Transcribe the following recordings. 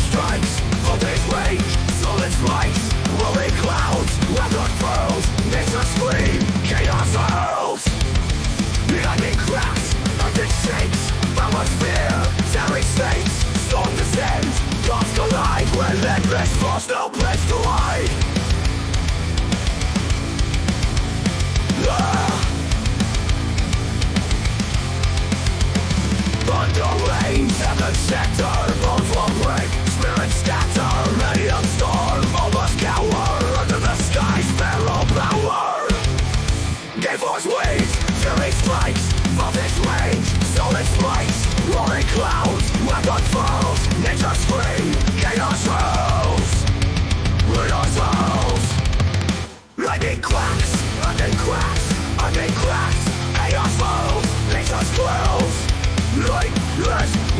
strikes, voltage solid rolling clouds, weathered pearls, nature chaos. Lightning cracks, shakes, storm descends, gods collide, force, no place to hide. Ah! Thunder reigns, heaven sector clouds, weapons falls, nature's free, chaos rules. chaos rolls. Lightning cracks, lightning cracks, lightning cracks, chaos falls, nature's dwells, Lightless.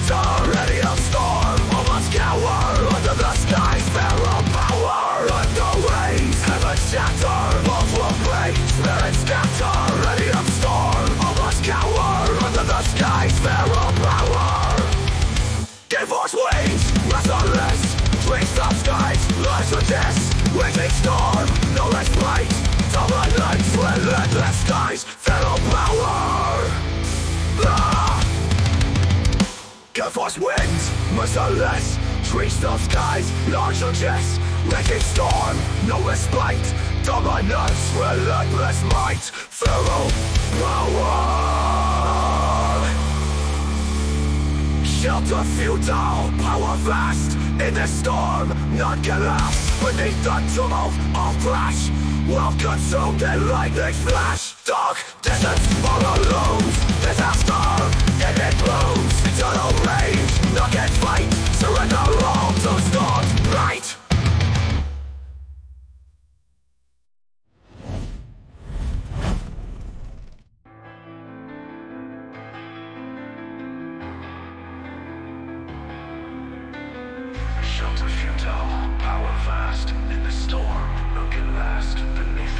Spirits scatter Ready to storm, all must cower Under the sky's feral power Thunder reigns, heaven shatter Worlds will break, spirits scatter Ready to storm, all must cower Under the sky's feral power Give us wings, restless up skies, lies with this Raging storm, Us wings, merciless Trees of skies, large and just Raging storm, no respite. Dominance, relentless might Feral power. Shelter futile, power vast. In the storm, none can last. Beneath the tumult of flash World consumed in lightning flash. Dark deserts, all alone Disaster, it blooms Eternal rage, fight. Surrender all Shelter futile, power vast in the storm. Who can last beneath